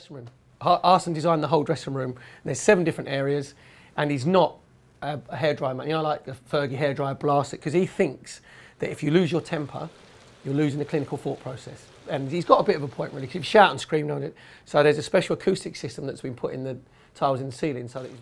Dressing room. Ar- Arsene designed the whole dressing room. There's seven different areas, and he's not a, a hairdryer man. You know, like the Fergie hairdryer blast it, because he thinks that if you lose your temper, you're losing the clinical thought process. And he's got a bit of a point, really, because you shout and scream on it. So there's a special acoustic system that's been put in the tiles in the ceiling so that voice